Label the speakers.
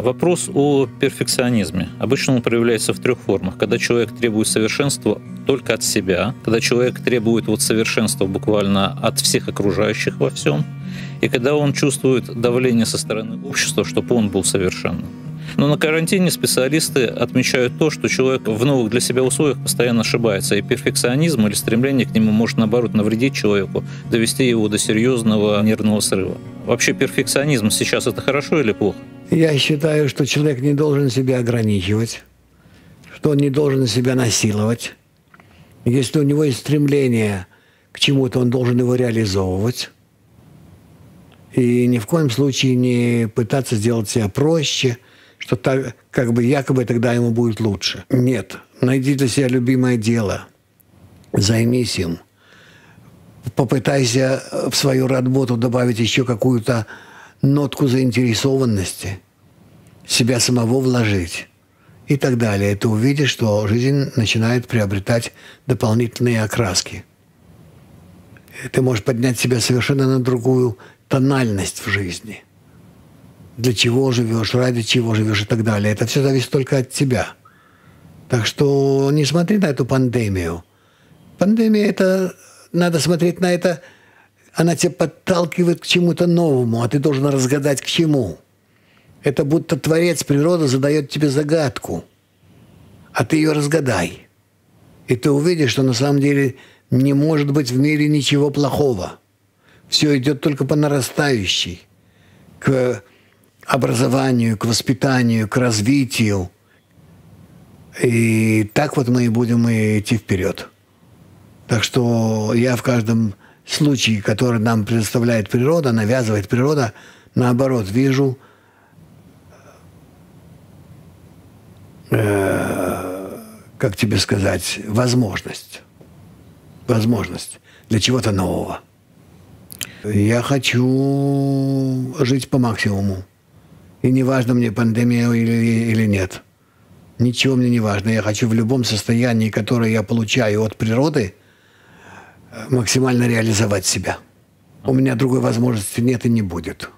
Speaker 1: Вопрос о перфекционизме. Обычно он проявляется в трех формах. Когда человек требует совершенства только от себя, когда человек требует вот совершенства буквально от всех окружающих во всем, и когда он чувствует давление со стороны общества, чтобы он был совершенным. Но на карантине специалисты отмечают то, что человек в новых для себя условиях постоянно ошибается, и перфекционизм или стремление к нему может, наоборот, навредить человеку, довести его до серьезного нервного срыва. Вообще перфекционизм сейчас это хорошо или плохо?
Speaker 2: Я считаю, что человек не должен себя ограничивать, что он не должен себя насиловать. Если у него есть стремление к чему-то, он должен его реализовывать. И ни в коем случае не пытаться сделать себя проще, что так, как бы якобы тогда ему будет лучше. Нет. Найди для себя любимое дело. Займись им. Попытайся в свою работу добавить еще какую-то нотку заинтересованности, себя самого вложить и так далее. Ты увидишь, что жизнь начинает приобретать дополнительные окраски. Ты можешь поднять себя совершенно на другую тональность в жизни. Для чего живешь, ради чего живешь и так далее. Это все зависит только от тебя. Так что не смотри на эту пандемию. Пандемия это надо смотреть на это она тебя подталкивает к чему-то новому, а ты должен разгадать к чему. Это будто творец природы задает тебе загадку, а ты ее разгадай. И ты увидишь, что на самом деле не может быть в мире ничего плохого. Все идет только по нарастающей, к образованию, к воспитанию, к развитию. И так вот мы и будем идти вперед. Так что я в каждом случаи, которые нам предоставляет природа, навязывает природа, наоборот, вижу э, как тебе сказать, возможность. Возможность для чего-то нового. Я хочу жить по максимуму. И не важно мне, пандемия или, или нет. Ничего мне не важно. Я хочу в любом состоянии, которое я получаю от природы – максимально реализовать себя. У меня другой возможности нет и не будет.